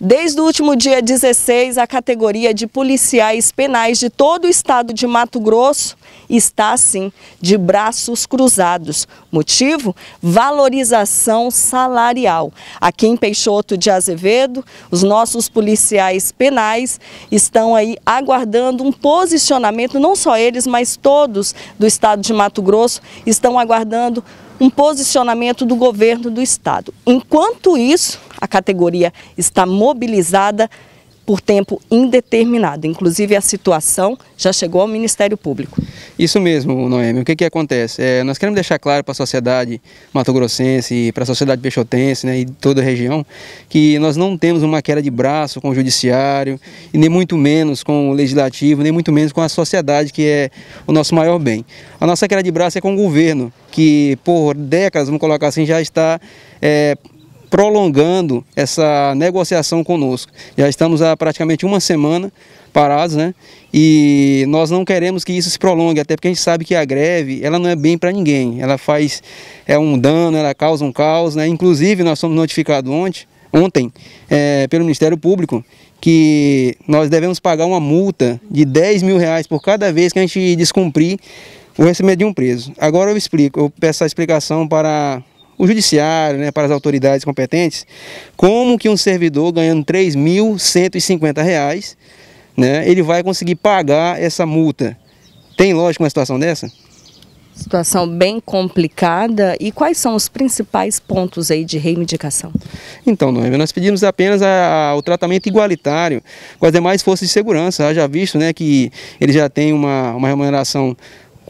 Desde o último dia 16, a categoria de policiais penais de todo o estado de Mato Grosso está, assim, de braços cruzados. Motivo? Valorização salarial. Aqui em Peixoto de Azevedo, os nossos policiais penais estão aí aguardando um posicionamento, não só eles, mas todos do estado de Mato Grosso estão aguardando um posicionamento do governo do estado. Enquanto isso, a categoria está mobilizada por tempo indeterminado. Inclusive, a situação já chegou ao Ministério Público. Isso mesmo, Noemi. O que, que acontece? É, nós queremos deixar claro para a sociedade mato-grossense para a sociedade peixotense né, e toda a região que nós não temos uma queda de braço com o judiciário, e nem muito menos com o legislativo, nem muito menos com a sociedade, que é o nosso maior bem. A nossa queda de braço é com o governo, que por décadas, vamos colocar assim, já está... É, prolongando essa negociação conosco. Já estamos há praticamente uma semana parados, né? E nós não queremos que isso se prolongue, até porque a gente sabe que a greve, ela não é bem para ninguém. Ela faz é um dano, ela causa um caos, né? Inclusive, nós somos notificados ontem, ontem é, pelo Ministério Público que nós devemos pagar uma multa de 10 mil reais por cada vez que a gente descumprir o recebimento de um preso. Agora eu explico, eu peço a explicação para o judiciário, né, para as autoridades competentes, como que um servidor ganhando R$ 3.150, né, ele vai conseguir pagar essa multa. Tem lógica uma situação dessa? Situação bem complicada. E quais são os principais pontos aí de reivindicação? Então, Noemi, nós pedimos apenas a, a, o tratamento igualitário com as demais forças de segurança. Já visto né, que ele já tem uma, uma remuneração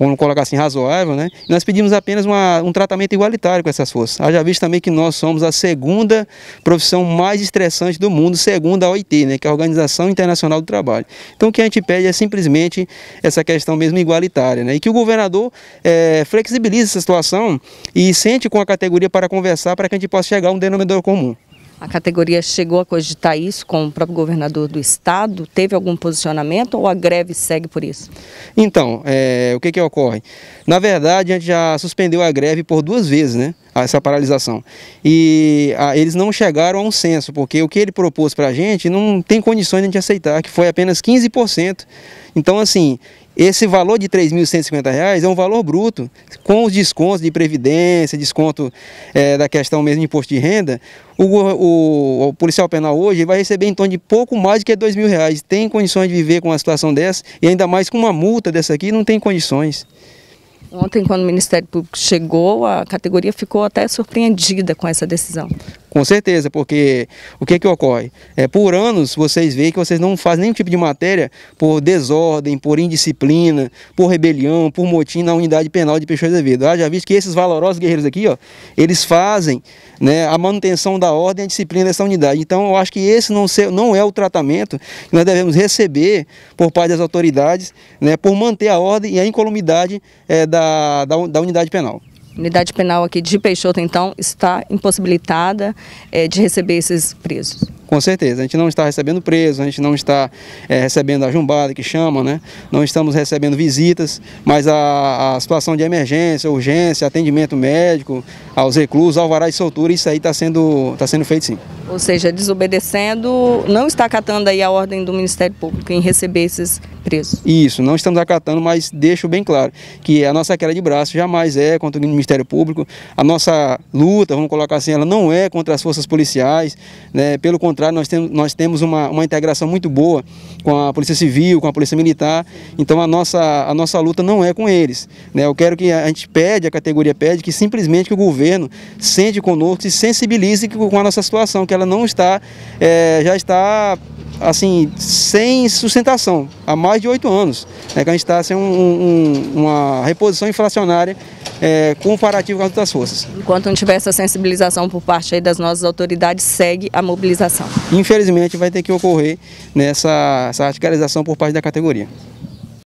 vamos colocar assim, razoável, né? Nós pedimos apenas uma, um tratamento igualitário com essas forças. Haja visto também que nós somos a segunda profissão mais estressante do mundo, segundo a OIT, né? Que é a Organização Internacional do Trabalho. Então o que a gente pede é simplesmente essa questão mesmo igualitária, né? E que o governador é, flexibilize essa situação e sente com a categoria para conversar para que a gente possa chegar a um denominador comum. A categoria chegou a cogitar isso com o próprio governador do estado? Teve algum posicionamento ou a greve segue por isso? Então, é, o que, que ocorre? Na verdade, a gente já suspendeu a greve por duas vezes, né? Essa paralisação. E a, eles não chegaram a um censo, porque o que ele propôs para a gente não tem condições de a gente aceitar, que foi apenas 15%. Então, assim, esse valor de R$ 3.150 é um valor bruto, com os descontos de previdência, desconto é, da questão mesmo de imposto de renda, o, o, o, policial penal hoje vai receber em torno de pouco mais do que R$ reais. Tem condições de viver com uma situação dessa e ainda mais com uma multa dessa aqui, não tem condições. Ontem, quando o Ministério Público chegou, a categoria ficou até surpreendida com essa decisão. Com certeza, porque o que que ocorre? É, por anos vocês veem que vocês não fazem nenhum tipo de matéria por desordem, por indisciplina, por rebelião, por motim na unidade penal de Peixoto Azevedo. Ah, já visto que esses valorosos guerreiros aqui, ó, eles fazem né, a manutenção da ordem e a disciplina dessa unidade. Então eu acho que esse não, ser, não é o tratamento que nós devemos receber por parte das autoridades, né, por manter a ordem e a incolumidade é, da, da, da unidade penal unidade penal aqui de Peixoto, então, está impossibilitada é, de receber esses presos. Com certeza, a gente não está recebendo presos, a gente não está é, recebendo a jumbada que chamam, né? não estamos recebendo visitas, mas a, a, situação de emergência, urgência, atendimento médico, aos reclusos, alvará de soltura, isso aí está sendo, tá sendo feito sim. Ou seja, desobedecendo, não está acatando aí a ordem do Ministério Público em receber esses presos. Isso, não estamos acatando, mas deixo bem claro que a nossa queda de braço jamais é contra o Ministério Público, a nossa luta, vamos colocar assim, ela não é contra as forças policiais, né? pelo contrário, nós temos, nós temos uma, uma integração muito boa com a Polícia Civil, com a Polícia Militar, então a nossa, a nossa luta não é com eles. Né? Eu quero que a gente pede, a categoria pede, que simplesmente que o governo sente conosco e sensibilize com a nossa situação, que ela não está, é, já está assim, sem sustentação, há mais de oito anos, né, que a gente está sem um, um, uma reposição inflacionária é, comparativo com as outras forças. Enquanto não tiver essa sensibilização por parte das nossas autoridades, segue a mobilização. Infelizmente vai ter que ocorrer nessa essa radicalização por parte da categoria.